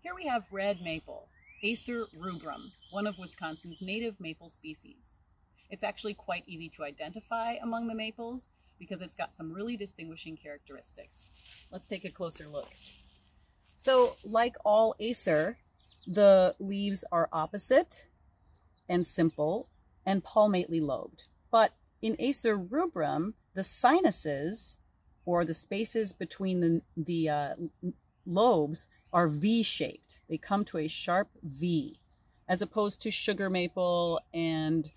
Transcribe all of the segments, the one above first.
Here we have red maple, Acer rubrum, one of Wisconsin's native maple species. It's actually quite easy to identify among the maples because it's got some really distinguishing characteristics. Let's take a closer look. So like all Acer, the leaves are opposite and simple and palmately lobed. But in Acer rubrum, the sinuses or the spaces between the, the uh, lobes are V-shaped. They come to a sharp V, as opposed to sugar maple and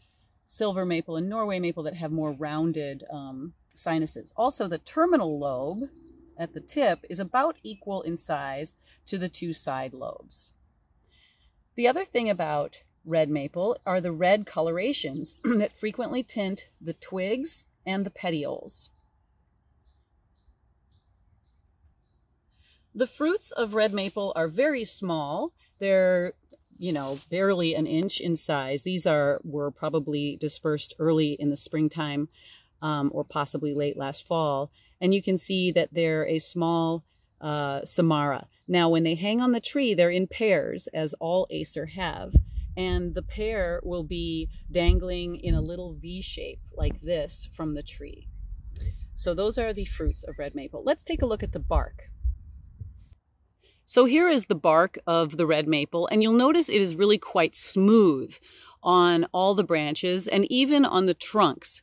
silver maple and Norway maple that have more rounded um, sinuses. Also, the terminal lobe at the tip is about equal in size to the two side lobes. The other thing about red maple are the red colorations that frequently tint the twigs and the petioles. The fruits of red maple are very small. They're, you know, barely an inch in size. These are were probably dispersed early in the springtime um, or possibly late last fall. And you can see that they're a small uh, samara. Now, when they hang on the tree, they're in pairs, as all Acer have. And the pair will be dangling in a little V shape like this from the tree. So those are the fruits of red maple. Let's take a look at the bark. So here is the bark of the red maple, and you'll notice it is really quite smooth on all the branches and even on the trunks.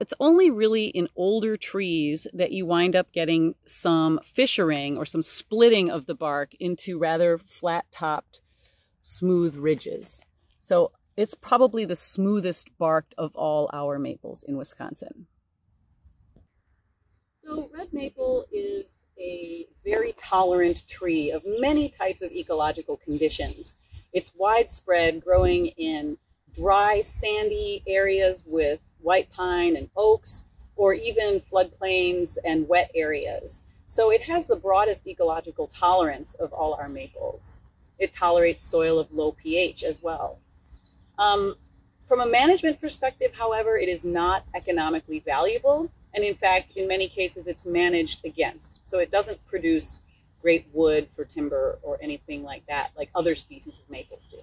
It's only really in older trees that you wind up getting some fissuring or some splitting of the bark into rather flat-topped, smooth ridges. So it's probably the smoothest barked of all our maples in Wisconsin. So red maple is a tolerant tree of many types of ecological conditions. It's widespread, growing in dry, sandy areas with white pine and oaks, or even floodplains and wet areas. So it has the broadest ecological tolerance of all our maples. It tolerates soil of low pH as well. Um, from a management perspective, however, it is not economically valuable and in fact, in many cases, it's managed against. So it doesn't produce great wood for timber or anything like that, like other species of maples do.